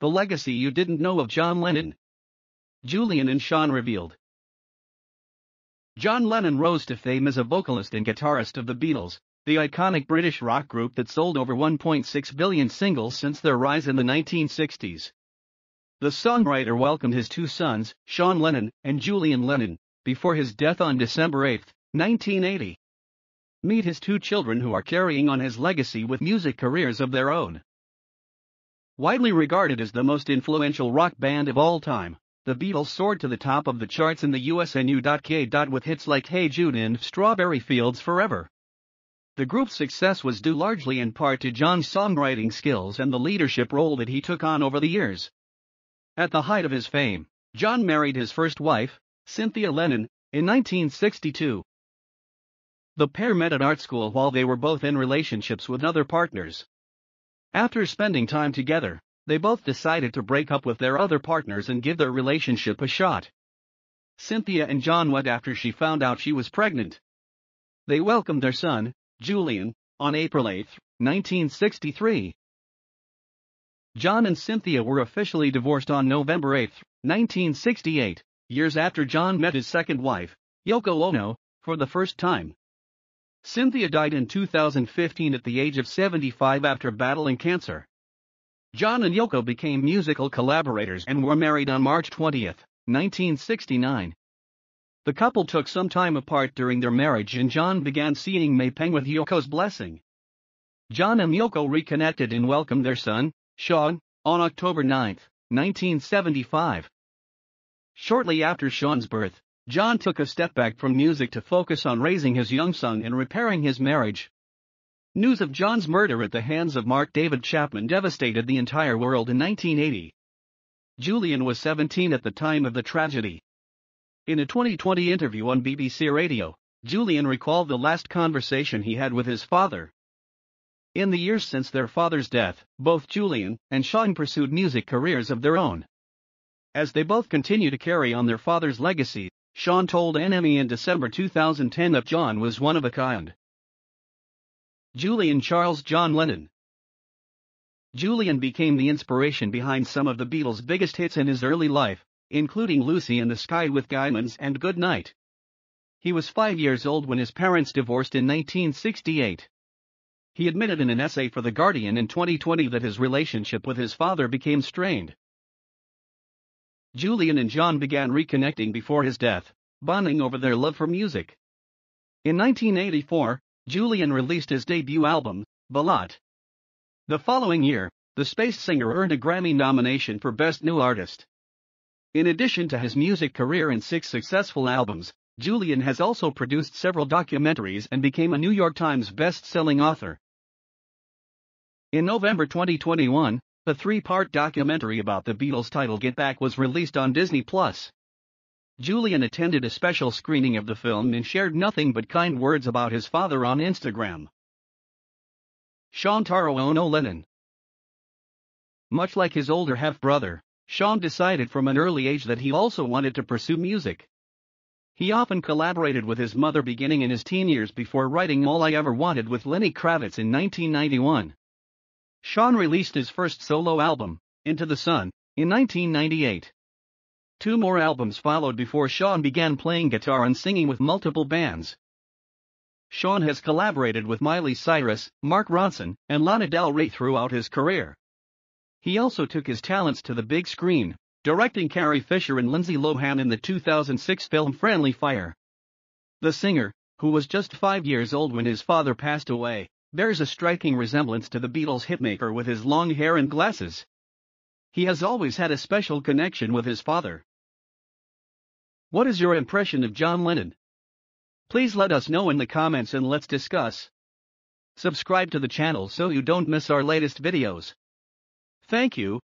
The Legacy You Didn't Know of John Lennon. Julian and Sean revealed. John Lennon rose to fame as a vocalist and guitarist of the Beatles, the iconic British rock group that sold over 1.6 billion singles since their rise in the 1960s. The songwriter welcomed his two sons, Sean Lennon and Julian Lennon, before his death on December 8, 1980. Meet his two children who are carrying on his legacy with music careers of their own. Widely regarded as the most influential rock band of all time, the Beatles soared to the top of the charts in the US and UK. with hits like Hey Jude and Strawberry Fields Forever. The group's success was due largely in part to John's songwriting skills and the leadership role that he took on over the years. At the height of his fame, John married his first wife, Cynthia Lennon, in 1962. The pair met at art school while they were both in relationships with other partners. After spending time together, they both decided to break up with their other partners and give their relationship a shot. Cynthia and John wed after she found out she was pregnant. They welcomed their son, Julian, on April 8, 1963. John and Cynthia were officially divorced on November 8, 1968, years after John met his second wife, Yoko Ono, for the first time. Cynthia died in 2015 at the age of 75 after battling cancer. John and Yoko became musical collaborators and were married on March 20, 1969. The couple took some time apart during their marriage and John began seeing May Pang with Yoko's blessing. John and Yoko reconnected and welcomed their son, Sean, on October 9, 1975. Shortly after Sean's birth, John took a step back from music to focus on raising his young son and repairing his marriage. News of John's murder at the hands of Mark David Chapman devastated the entire world in 1980. Julian was 17 at the time of the tragedy. In a 2020 interview on BBC Radio, Julian recalled the last conversation he had with his father. In the years since their father's death, both Julian and Sean pursued music careers of their own. As they both continue to carry on their father's legacy, Sean told NME in December 2010 that John was one of a kind. Julian Charles John Lennon Julian became the inspiration behind some of the Beatles' biggest hits in his early life, including Lucy in the Sky with Diamonds and Good Night. He was five years old when his parents divorced in 1968. He admitted in an essay for The Guardian in 2020 that his relationship with his father became strained. Julian and John began reconnecting before his death, bonding over their love for music. In 1984, Julian released his debut album, Valotte. The following year, the Space Singer earned a Grammy nomination for Best New Artist. In addition to his music career and six successful albums, Julian has also produced several documentaries and became a New York Times best-selling author. In November 2021, a three-part documentary about the Beatles title Get Back was released on Disney+. Julian attended a special screening of the film and shared nothing but kind words about his father on Instagram. Sean Taro Ono Lennon Much like his older half-brother, Sean decided from an early age that he also wanted to pursue music. He often collaborated with his mother beginning in his teen years before writing All I Ever Wanted with Lenny Kravitz in 1991. Sean released his first solo album, Into the Sun, in 1998. Two more albums followed before Sean began playing guitar and singing with multiple bands. Sean has collaborated with Miley Cyrus, Mark Ronson, and Lana Del Rey throughout his career. He also took his talents to the big screen, directing Carrie Fisher and Lindsay Lohan in the 2006 film Friendly Fire. The singer, who was just five years old when his father passed away, bears a striking resemblance to the Beatles' hitmaker with his long hair and glasses. He has always had a special connection with his father. What is your impression of John Lennon? Please let us know in the comments and let's discuss. Subscribe to the channel so you don't miss our latest videos. Thank you.